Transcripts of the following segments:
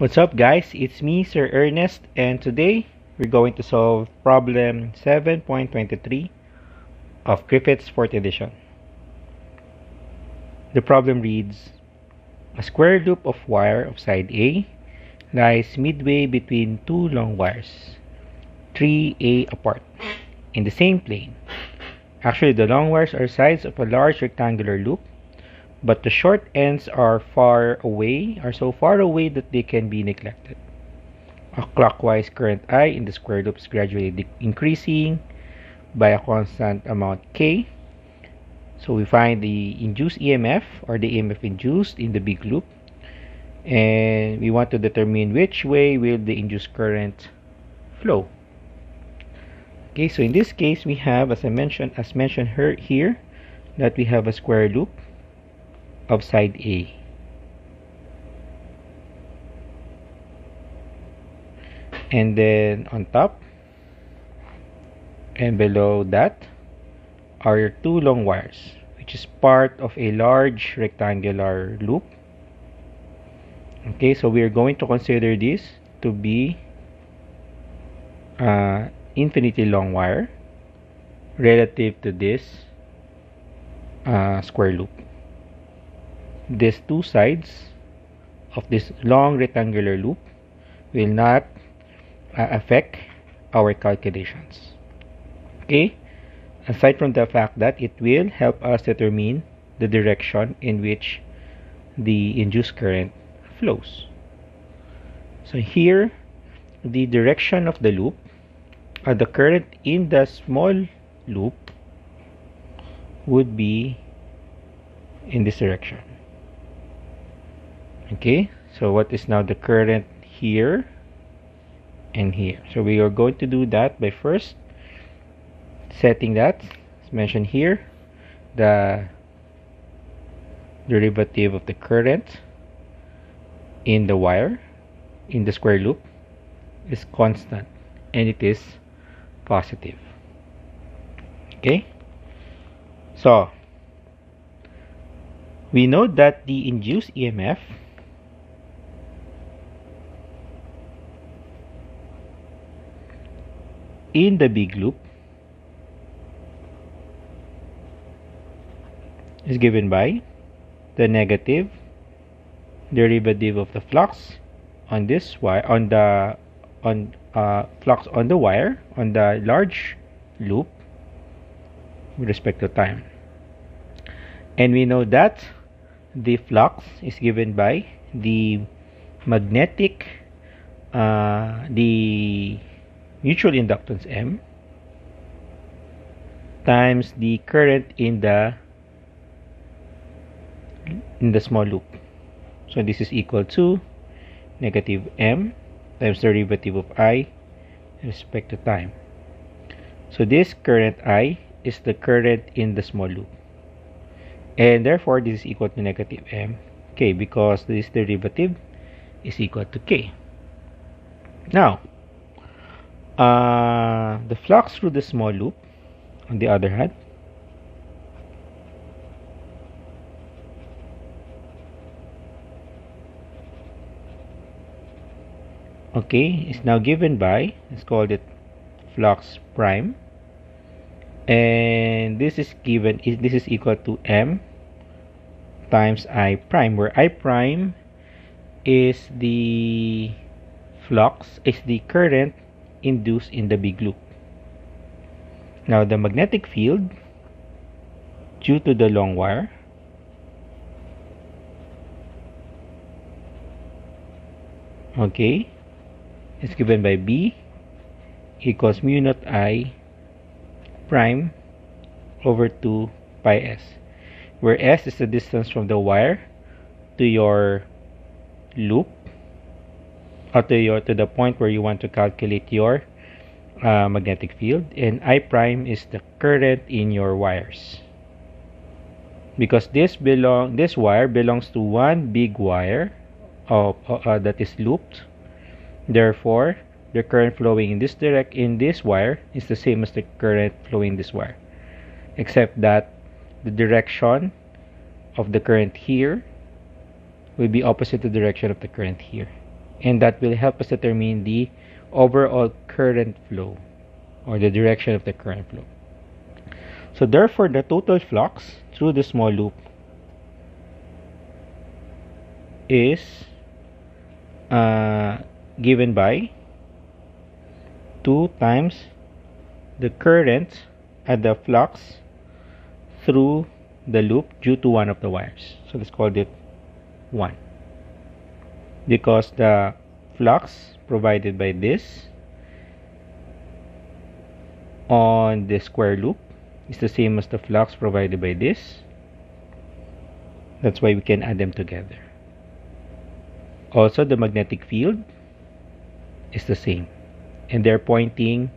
What's up guys, it's me Sir Ernest and today we're going to solve problem 7.23 of Griffiths' 4th edition. The problem reads, a square loop of wire of side A lies midway between two long wires, 3A apart, in the same plane. Actually, the long wires are sides of a large rectangular loop but the short ends are far away are so far away that they can be neglected. A clockwise current I in the square loop is gradually increasing by a constant amount K. So we find the induced EMF or the EMF induced in the big loop and we want to determine which way will the induced current flow. Okay so in this case we have as I mentioned as mentioned here that we have a square loop of side A. And then on top and below that are two long wires which is part of a large rectangular loop. Okay, so we are going to consider this to be uh, infinitely long wire relative to this uh, square loop these two sides of this long rectangular loop will not uh, affect our calculations. Okay? Aside from the fact that it will help us determine the direction in which the induced current flows. So here the direction of the loop uh, the current in the small loop would be in this direction okay so what is now the current here and here. So we are going to do that by first setting that as mentioned here the derivative of the current in the wire in the square loop is constant and it is positive. Okay so we know that the induced EMF in the big loop is given by the negative derivative of the flux on this wire on the on uh, flux on the wire on the large loop with respect to time. And we know that the flux is given by the magnetic uh, the mutual inductance M times the current in the in the small loop. So this is equal to negative M times the derivative of I respect to time. So this current I is the current in the small loop. And therefore this is equal to negative M K because this derivative is equal to K. Now uh, the flux through the small loop on the other hand. Okay is now given by let's call it flux prime. And this is given is this is equal to m times i prime where i prime is the flux is the current induced in the big loop. Now the magnetic field due to the long wire okay is given by B equals mu naught I prime over 2 pi s where s is the distance from the wire to your loop to your to the point where you want to calculate your uh, magnetic field and I prime is the current in your wires. Because this belong this wire belongs to one big wire of, uh, that is looped. Therefore the current flowing in this direct in this wire is the same as the current flowing in this wire. Except that the direction of the current here will be opposite the direction of the current here and that will help us determine the overall current flow or the direction of the current flow. So therefore, the total flux through the small loop is uh, given by 2 times the current at the flux through the loop due to one of the wires. So let's call it 1 because the flux provided by this on the square loop is the same as the flux provided by this. That's why we can add them together. Also the magnetic field is the same and they're pointing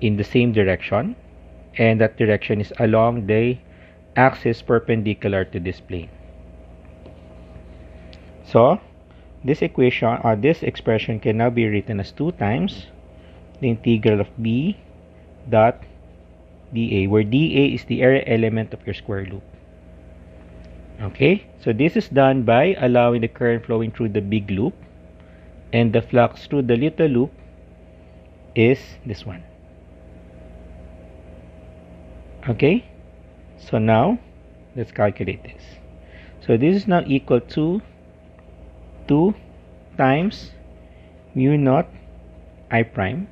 in the same direction and that direction is along the axis perpendicular to this plane. So this equation or this expression can now be written as 2 times the integral of b dot dA where dA is the area element of your square loop. Okay? So this is done by allowing the current flowing through the big loop and the flux through the little loop is this one. Okay? So now let's calculate this. So this is now equal to 2 times mu naught i prime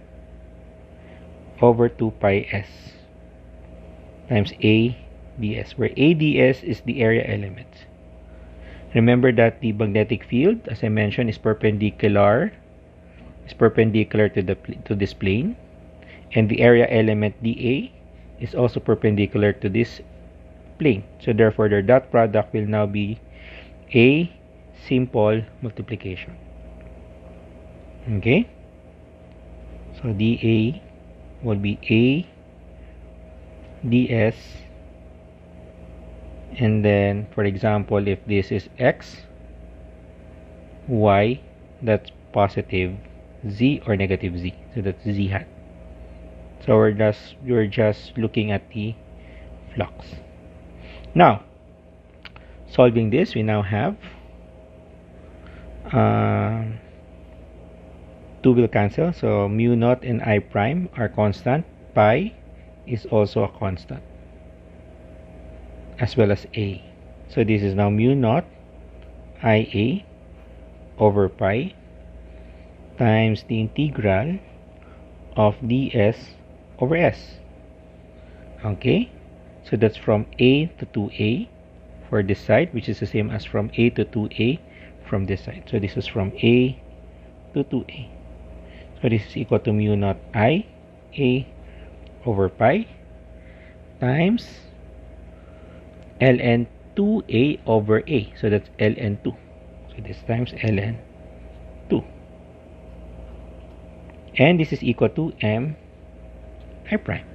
over 2 pi s times a ds where a ds is the area element. Remember that the magnetic field as i mentioned is perpendicular is perpendicular to the to this plane and the area element dA is also perpendicular to this plane. So therefore their dot product will now be a simple multiplication. Okay? So dA will be a ds and then for example if this is x y that's positive z or negative z. So that's z hat. So we're just we're just looking at the flux. Now solving this we now have uh, 2 will cancel. So mu naught and i prime are constant. Pi is also a constant as well as a. So this is now mu naught ia over pi times the integral of ds over s. Okay? So that's from a to 2a for this side which is the same as from a to 2a from this side. So this is from a to 2a so this is equal to mu naught i a over pi times ln 2a over a. So that's ln 2 so this times ln 2 and this is equal to m i prime.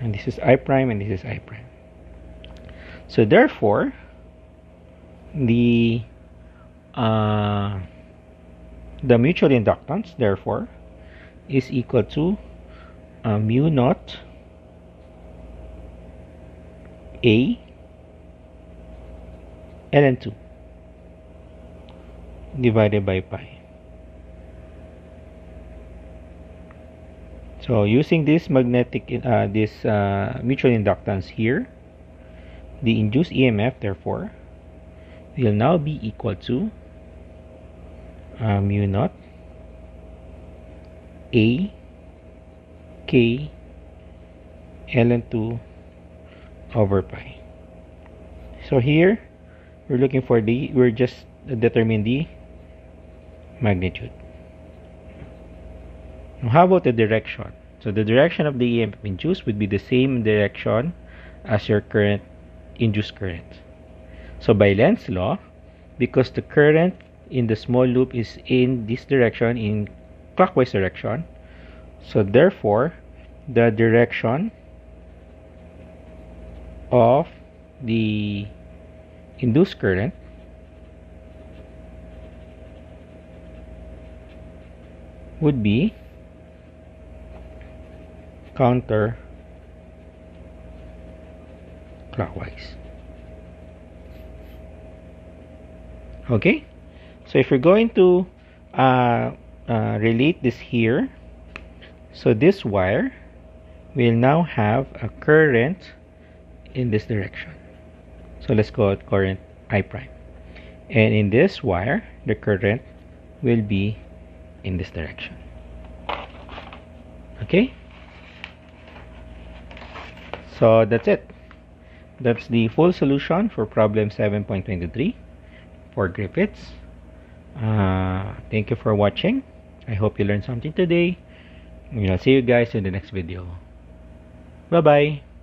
And this is i prime and this is i prime. So therefore the uh, the mutual inductance therefore is equal to uh, mu naught a ln 2 divided by pi. So using this magnetic uh, this uh, mutual inductance here the induced EMF therefore will now be equal to uh, mu naught a k ln 2 over pi. So here we're looking for the we're just determine the magnitude. Now how about the direction? So the direction of the EMF induced would be the same direction as your current induced current so by Lenz's law because the current in the small loop is in this direction in clockwise direction so therefore the direction of the induced current would be counter clockwise okay So if you're going to uh, uh, relate this here, so this wire will now have a current in this direction. So let's call it current I prime. And in this wire, the current will be in this direction. Okay? So that's it. That's the full solution for problem 7.23 for Griffiths. Uh, thank you for watching. I hope you learned something today. And I'll see you guys in the next video. Bye-bye.